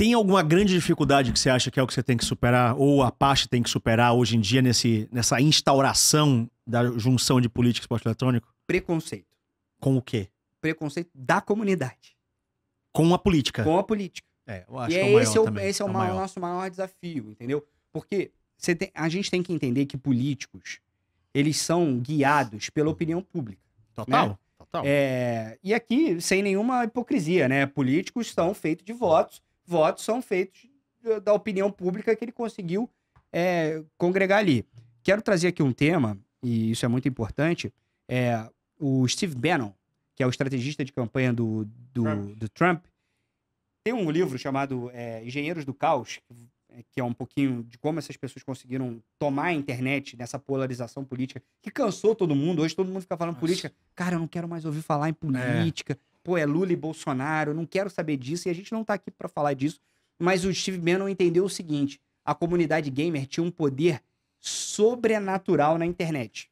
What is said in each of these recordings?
Tem alguma grande dificuldade que você acha que é o que você tem que superar, ou a parte tem que superar hoje em dia nesse, nessa instauração da junção de política e esporte eletrônico? Preconceito. Com o quê? Preconceito da comunidade. Com a política. Com a política. É, eu acho E que é é o maior esse é o, também. esse é o, o maior- nosso maior desafio, entendeu? Porque tem- a gente tem que entender que políticos, eles são guiados pela opinião pública. Total, total. É, e aqui, sem nenhuma hipocrisia, né? Políticos são feitos de votos, votos são feitos da- da opinião pública que ele conseguiu é, congregar ali. Quero trazer aqui um tema, e isso é muito importante, é o Steve Bannon, que é o estrategista de campanha do, do, Trump. do Trump, tem um livro chamado é, Engenheiros do Caos, que é- é um pouquinho de como essas pessoas conseguiram tomar a internet nessa polarização política, que cansou todo mundo. Hoje todo mundo fica falando Nossa. política. Cara, eu não quero mais ouvir falar em política. Pô, é Lula e Bolsonaro, não quero saber disso. E a gente não tá aqui pra falar disso. Mas o Steve Bannon entendeu o seguinte: a comunidade gamer tinha um poder sobrenatural na internet.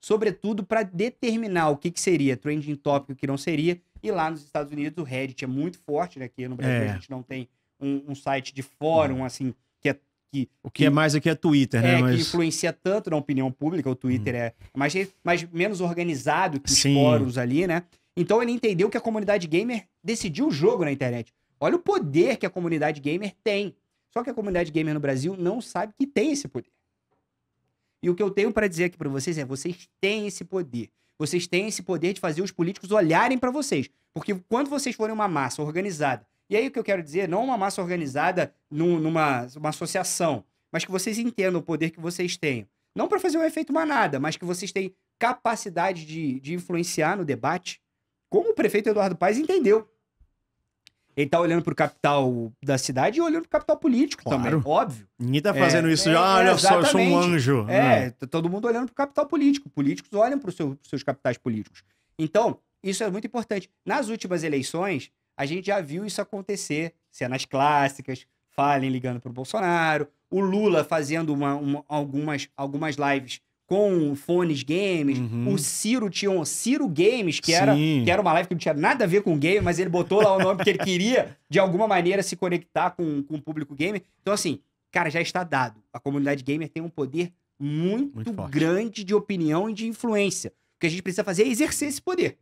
Sobretudo para determinar o que, que seria trending topic e o que não seria. E lá nos Estados Unidos o Reddit é muito forte, né? Aqui no Brasil É. a gente não tem um, um site de fórum, assim, que é que, O que é mais aqui é Twitter, né? é, que Mas... influencia tanto na opinião pública, o Twitter é mais, mais menos organizado que os Sim. fóruns ali, né? Então ele entendeu que a comunidade gamer decidiu o jogo na internet. Olha o poder que a comunidade gamer tem. Só que a comunidade gamer no Brasil não sabe que tem esse poder. E o que eu tenho para dizer aqui para vocês é: vocês têm esse poder. Vocês têm esse poder de fazer os políticos olharem para vocês. Porque quando vocês forem uma massa organizada, e aí o que eu quero dizer, não uma massa organizada num- numa uma associação, mas que vocês entendam o poder que vocês têm. Não para fazer um efeito manada, mas que vocês têm capacidade de, de influenciar no debate, como o prefeito Eduardo Paes entendeu. Ele tá olhando pro capital da cidade e olhando pro capital político Claro. também, óbvio. Ninguém tá É, fazendo isso é, já, olha é, só, eu sou um anjo. É, t- todo mundo olhando pro capital político. Políticos olham para seu, seus capitais políticos. Então, isso é muito importante. Nas últimas eleições, a gente já viu isso acontecer. Cenas clássicas, Fallen ligando pro Bolsonaro, o Lula fazendo uma- uma- algumas, algumas lives com fones games, Uhum. o Ciro tinha um Ciro Games, que era, que era uma live que não tinha nada a ver com game, mas ele botou lá o nome porque ele queria, de alguma maneira, se conectar com, com o público gamer. Então, assim, cara, já está dado. A comunidade gamer tem um poder muito, Muito grande de opinião e de influência. O que a gente precisa fazer é exercer esse poder.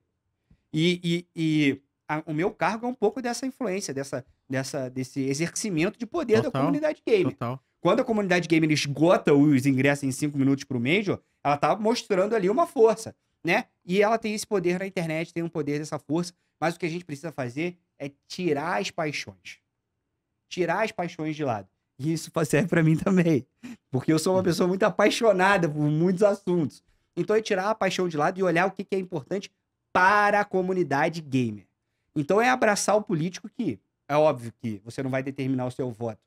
E, e- e a- o meu cargo é um pouco dessa influência, dessa, dessa, desse exercimento de poder da Total. comunidade gamer. Total. Quando a comunidade gamer esgota os ingressos em 5 minutos pro Major, ela tá mostrando ali uma força, né? E ela tem esse poder na internet, tem um poder dessa força, mas o que a gente precisa fazer é tirar as paixões. Tirar as paixões de lado. E isso serve pra mim também, porque eu sou uma pessoa muito apaixonada por muitos assuntos. Então é tirar a paixão de lado e olhar o que que é importante para a comunidade gamer. Então é abraçar o político que é óbvio que você não vai determinar o seu voto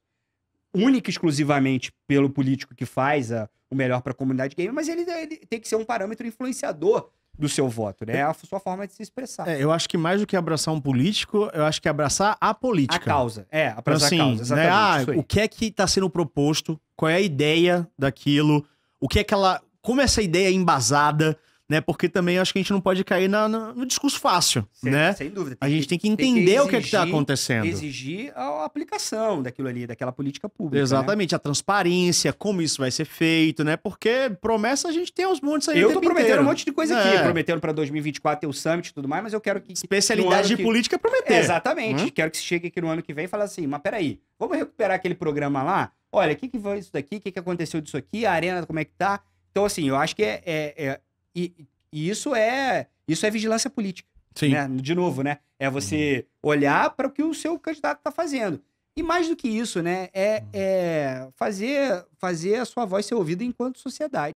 única e exclusivamente pelo político que faz a- o melhor para a comunidade gamer, mas ele, ele tem que ser um parâmetro influenciador do seu voto, né? É a sua forma de se expressar. É, eu acho que mais do que abraçar um político, eu acho que é abraçar a política. a causa. É, Então, abraçar assim, a causa. né? Exatamente. Ah, isso aí. o que é que tá sendo proposto? Qual é a ideia daquilo? O que é que ela. Como essa ideia é embasada, né? Porque também acho que a gente não pode cair na- na- no discurso fácil, sem, né? sem dúvida. A gente tem que que entender o que é que tá exigir- acontecendo. Exigir a aplicação daquilo ali, daquela política pública. né? Exatamente, a transparência, como isso vai ser feito, né? Porque promessa a gente tem aos montes aí. Eu o tô prometendo inteiro. um monte de coisa É. aqui, prometendo pra 2024 ter o summit e tudo mais, mas eu quero que. Especialidade de que- política é prometer. É, exatamente. Hum? Quero que chegue aqui no ano que vem e fale assim, mas peraí, vamos recuperar aquele programa lá? Olha, o que, que foi isso daqui? O que, que aconteceu disso aqui? A arena, como é que tá? Então, assim, eu acho que é... é- é- e, e isso é isso é vigilância política, Sim. né? De novo, né? É você olhar para o que o seu candidato tá fazendo. E mais do que isso, né? É, é fazer, fazer a sua voz ser ouvida enquanto sociedade.